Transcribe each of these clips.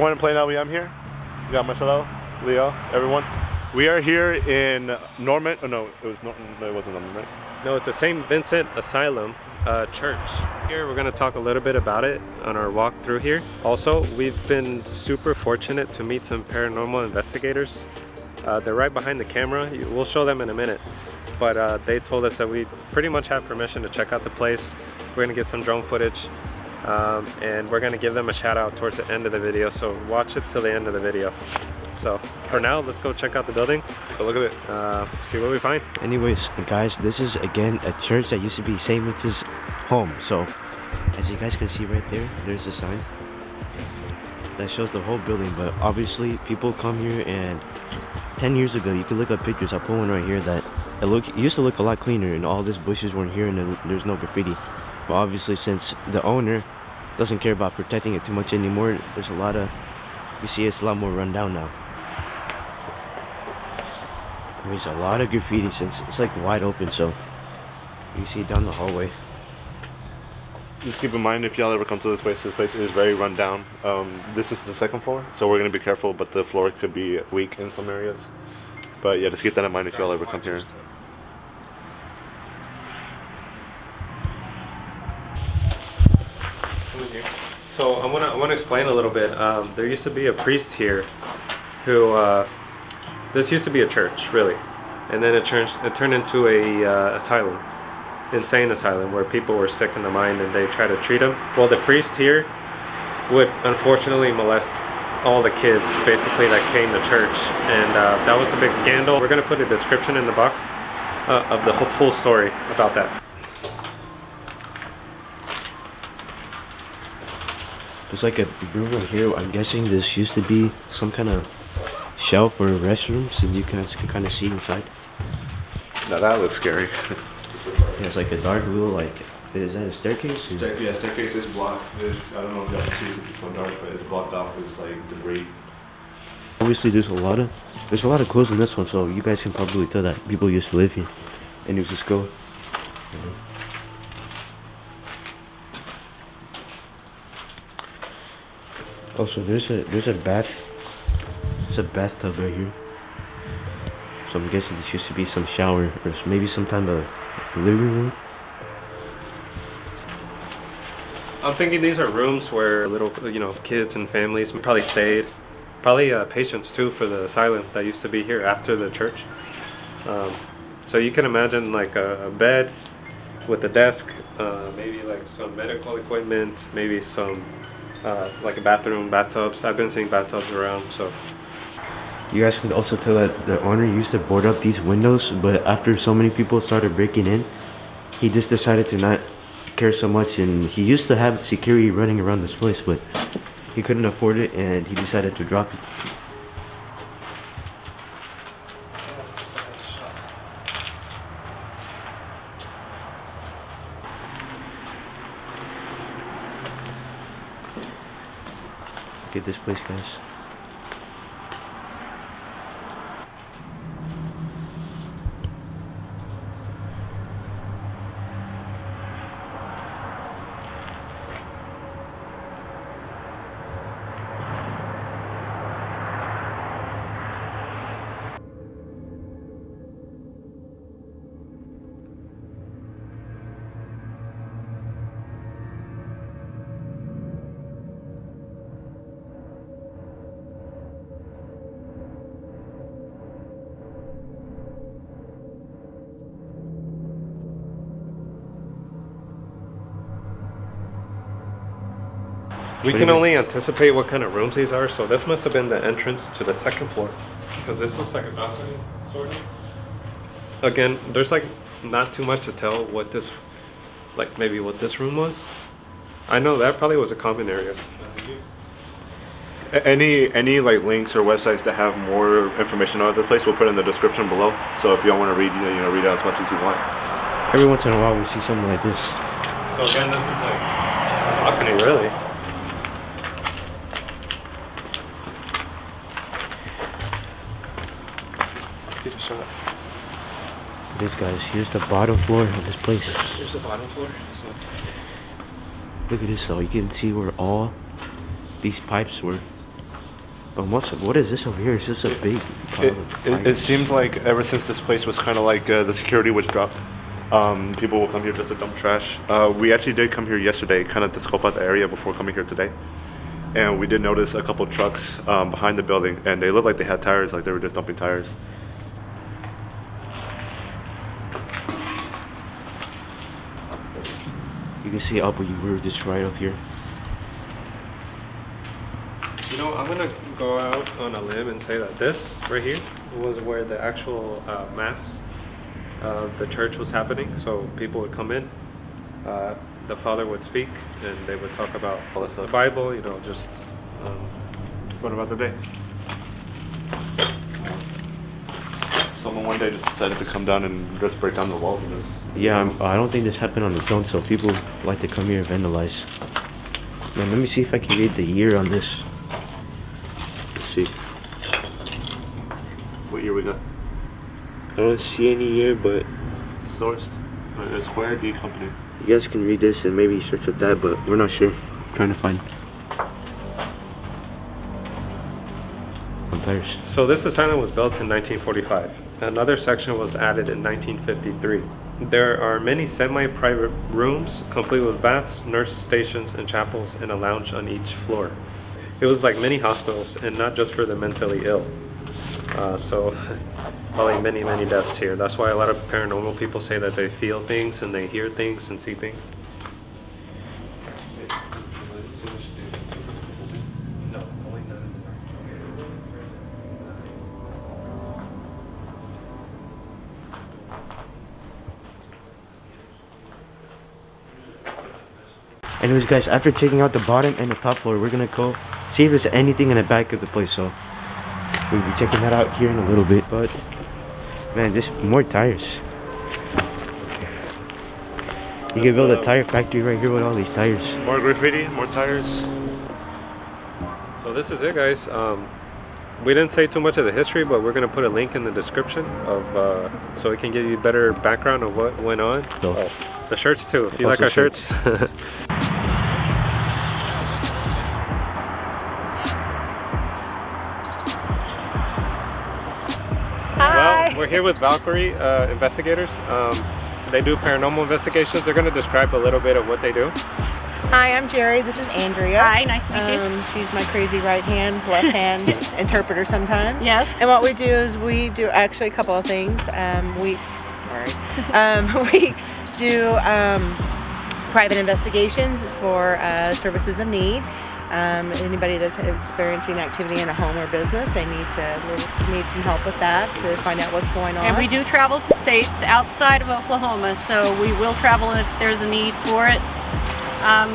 everyone Plain LBM here. We got Marcelo, Leo, everyone. We are here in Norman. Oh no, it was Norman. No, it wasn't Norman, right? No, it's the St. Vincent Asylum uh, Church. Here we're going to talk a little bit about it on our walk through here. Also, we've been super fortunate to meet some paranormal investigators. Uh, they're right behind the camera. We'll show them in a minute. But uh, they told us that we pretty much have permission to check out the place. We're going to get some drone footage um, and we're going to give them a shout out towards the end of the video. So watch it till the end of the video. So for now, let's go check out the building. So look at it. Uh, see what we find. Anyways, guys, this is again a church that used to be St. Vincent's home. So as you guys can see right there, there's a sign that shows the whole building. But obviously, people come here and 10 years ago, you can look up pictures. I'll put one right here that it look it used to look a lot cleaner and all these bushes weren't here and there's no graffiti. But obviously, since the owner doesn't care about protecting it too much anymore, there's a lot of you see it's a lot more run down now. There's a lot of graffiti since it's like wide open, so you see down the hallway. Just keep in mind if y'all ever come to this place, this place is very run down. Um, this is the second floor, so we're gonna be careful, but the floor could be weak in some areas. But yeah, just keep that in mind if y'all ever come here. So I want to I want to explain a little bit. Um, there used to be a priest here, who uh, this used to be a church really, and then it turned it turned into a uh, asylum, insane asylum where people were sick in the mind and they tried to treat them. Well, the priest here would unfortunately molest all the kids basically that came to church, and uh, that was a big scandal. We're gonna put a description in the box uh, of the whole full story about that. There's like a room right here. I'm guessing this used to be some kind of shelf or a restroom, so you guys can kind of see inside. Now that looks scary. Yeah, it's like a dark blue, like, is that a staircase? Stair- yeah, staircase is blocked. It's, I don't know if y'all can see since it's so dark, but it's blocked off with like debris. Obviously, there's a lot of there's a lot of clothes in this one, so you guys can probably tell that people used to live here, and it was just go. Also, there's a there's a bath. There's a bathtub right here. So I'm guessing this used to be some shower or maybe some kind of living room. I'm thinking these are rooms where little, you know, kids and families probably stayed. Probably uh, patients too for the asylum that used to be here after the church. Um, so you can imagine like a, a bed with a desk, uh, maybe like some medical equipment, maybe some uh, like a bathroom, bathtubs. I've been seeing bathtubs around, so You guys can also tell that the owner used to board up these windows, but after so many people started breaking in, he just decided to not care so much. And he used to have security running around this place, but he couldn't afford it, and he decided to drop it. At this place, guys. We can only anticipate what kind of rooms these are. So this must have been the entrance to the second floor, because this looks like a balcony, sort of. Again, there's like not too much to tell what this, like maybe what this room was. I know that probably was a common area. Any any like links or websites that have more information on the place, we'll put in the description below. So if y'all want to read, you know, you know, read out as much as you want. Every once in a while, we see something like this. So again, this is like just a balcony, really. A. This guys, here's the bottom floor of this place. Here's the bottom floor. So Look at this though, you can see where all these pipes were. But of what is this over here? It's just a big It, it, it seems like ever since this place was kind of like uh, the security was dropped, um, people will come here just to dump trash. Uh, we actually did come here yesterday, kind of to scope out the area before coming here today, and we did notice a couple trucks um, behind the building, and they looked like they had tires, like they were just dumping tires. You can see up where you were just right up here. You know, I'm gonna go out on a limb and say that this right here was where the actual uh, mass of the church was happening. So people would come in, uh, the father would speak, and they would talk about All that the stuff. Bible. You know, just um, What about the day? Someone one day just decided to come down and just break down the walls and just. Yeah, I'm, I don't think this happened on its own, so people like to come here and vandalize. Man, let me see if I can read the year on this. Let's see. What year we got? I don't see any year, but Sourced. Uh, Square D Company. you guys can read this and maybe search up that, but we're not sure. trying to find. Vampires. So this asylum was built in 1945. Another section was added in 1953. There are many semi-private rooms, complete with baths, nurse stations, and chapels, and a lounge on each floor. It was like many hospitals, and not just for the mentally ill. Uh, so, probably many, many deaths here. That's why a lot of paranormal people say that they feel things and they hear things and see things. Anyways, guys, after checking out the bottom and the top floor, we're gonna go see if there's anything in the back of the place. So we'll be checking that out here in a little bit. But man, just more tires. You can build a tire factory right here with all these tires. More graffiti, more tires. So this is it, guys. Um, we didn't say too much of the history, but we're gonna put a link in the description of uh, so it can give you a better background of what went on. No. Oh, the shirts too. If you Also like our shirts. well, here with Valkyrie uh, investigators. Um, they do paranormal investigations. They're gonna describe a little bit of what they do. Hi, I'm Jerry. This is Andrea. Hi, nice to meet you. Um, she's my crazy right hand, left hand interpreter sometimes. Yes. And what we do is we do actually a couple of things. Um, we, sorry, um, we do um, private investigations for uh, services of need. Um, anybody that's experiencing activity in a home or business, they need to need some help with that to find out what's going on. And we do travel to states outside of Oklahoma, so we will travel if there's a need for it. Um,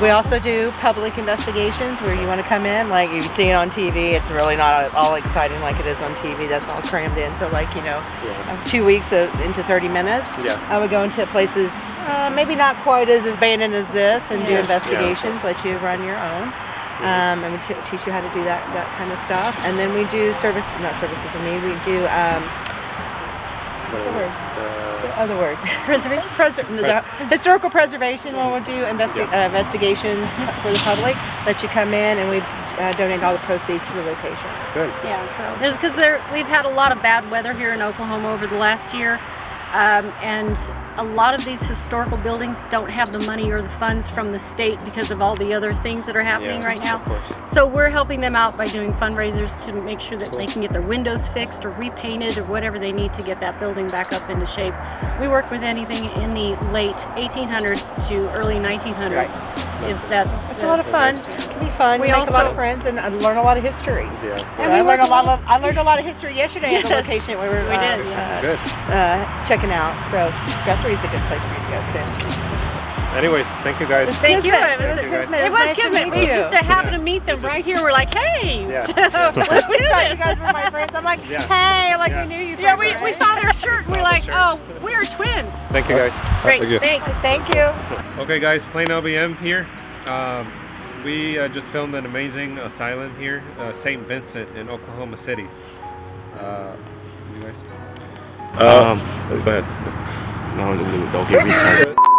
We also do public investigations where you want to come in, like you see it on TV. It's really not all exciting like it is on TV. That's all crammed into like you know, Yeah. two weeks of, into 30 minutes. Yeah. I would go into places uh, maybe not quite as abandoned as this and do Yeah. investigations. Let you run your own. Um, and we t- teach you how to do that that kind of stuff. And then we do service, not services for me. We do um, what's the word? The other word. Preservation? Preser- the historical preservation when we'll do investi- Yeah. uh, investigations for the public let you come in and we uh, donate all the proceeds to the locations good. yeah, so because we've had a lot of bad weather here in Oklahoma over the last year, um, and a lot of these historical buildings don't have the money or the funds from the state because of all the other things that are happening Yeah, right now. of course. So we're helping them out by doing fundraisers to make sure that they can get their windows fixed or repainted or whatever they need to get that building back up into shape. We work with anything in the late 1800s to early 1900s. Right. Is that's it's a lot of fun it can be fun We make a lot of friends and learn a lot of history Yeah. So And we I learned a a lot lot of I learned a lot of history yesterday at the Yes, location we were we uh, did, yeah. uh, Good. uh, checking out so Guthrie's a good place for you to go to Anyways, thank you guys. It's Thank you. Kismet. It was, It was it Kismet. Was nice to Kismet. meet We you. just happened Yeah. to meet them We right here. We're like, hey, Yeah. let's we do thought you guys this. were my friends I'm like Yeah. hey like Yeah. we knew you Yeah, first, we, we right? saw their shirt. Saw We're like, shirt. oh, we're twins. Thank you guys. Great, Thank you. thanks. thank you Okay, guys, Plain LBM here. Um, we uh, just filmed an amazing asylum here, uh, St. Vincent in Oklahoma City. Uh, you guys? Uh, Um, go ahead. No, okay, retard.